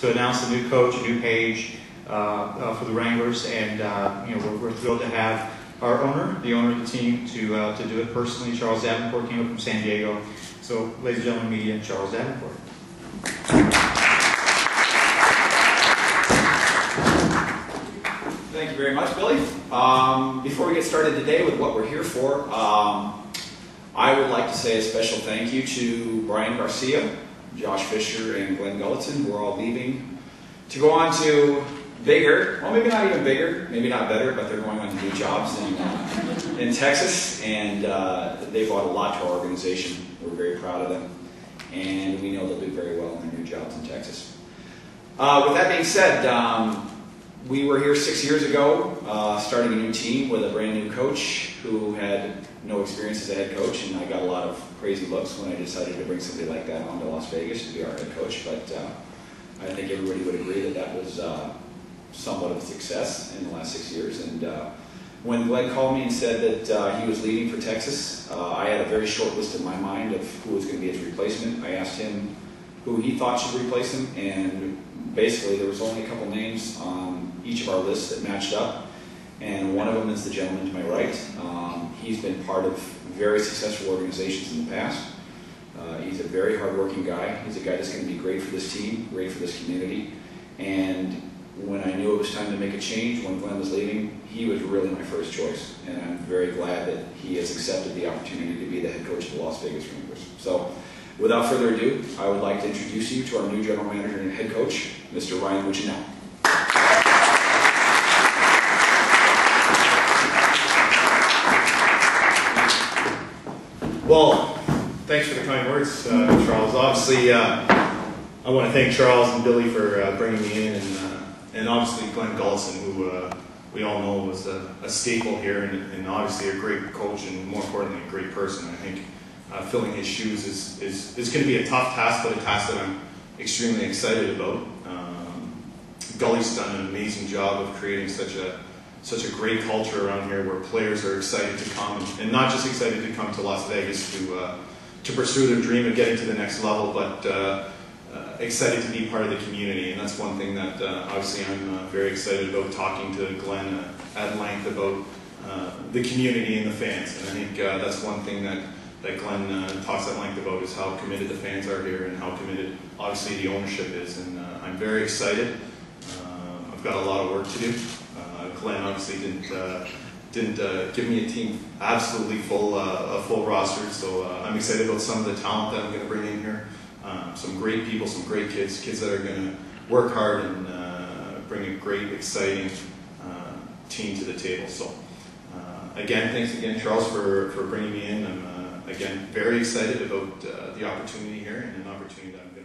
to announce a new coach, a new page uh, uh, for the Wranglers, and uh, you know we're, we're, thrilled to have our owner, the owner of the team, to to do it personally. Charles Davenport came up from San Diego. So, ladies and gentlemen, media, Charles Davenport. Thank you very much, Billy. Um, before we get started today with what we're here for, um, I would like to say a special thank you to Brian Garcia, Josh Fisher, and Glenn Gulutzan, who are all leaving to go on to bigger, well, maybe not even bigger, maybe not better, but they're going on to new jobs in, uh, in Texas, and uh, they brought a lot to our organization. We're very proud of them, and we know they'll do very well in their new jobs in Texas. Uh, with that being said, um, we were here six years ago, uh, starting a new team with a brand new coach who had no experience as a head coach, and I got a lot of crazy looks when I decided to bring somebody like that on to Las Vegas to be our head coach. But uh, I think everybody would agree that that was uh, somewhat of a success in the last six years. And uh, when Glenn called me and said that uh, he was leaving for Texas, uh, I had a very short list in my mind of who was going to be his replacement. I asked him who he thought should replace him, and basically there was only a couple names on each of our lists that matched up. And one of them is the gentleman to my right. Um, he's been part of very successful organizations in the past. Uh, he's a very hardworking guy. He's a guy that's going to be great for this team, great for this community. And when I knew it was time to make a change, when Glenn was leaving, he was really my first choice. And I'm very glad that he has accepted the opportunity to be the head coach of the Las Vegas Wranglers. So, without further ado, I would like to introduce you to our new general manager and head coach, Mr. Ryan Mougenel. Well, thanks for the kind words, uh, Charles. Obviously, uh, I want to thank Charles and Billy for uh, bringing me in, and, uh, and obviously Glenn Gulutzan, who uh, we all know was a, a staple here, and, and, obviously a great coach, and more importantly, a great person. I think uh, filling his shoes is, is, is going to be a tough task, but a task that I'm extremely excited about. Um, Gully's done an amazing job of creating such a such a great culture around here where players are excited to come, and not just excited to come to Las Vegas to uh, to pursue their dream of getting to the next level, but uh, uh, excited to be part of the community. And that's one thing that uh, obviously I'm uh, very excited about talking to Glenn uh, at length about the community and the fans. And I think that's one thing that that Glenn talks at length about is how committed the fans are here and how committed obviously the ownership is. And I'm very excited. I've got a lot of work to do. Glenn obviously didn't uh, didn't uh, give me a team absolutely full uh, a full roster. So uh, I'm excited about some of the talent that I'm going to bring in here. Um, some great people, some great kids, kids that are going to work hard and uh, bring a great, exciting uh, team to the table. So again, thanks again, Charles, for, for bringing me in. Again very excited about uh, the opportunity here and an opportunity that I'm.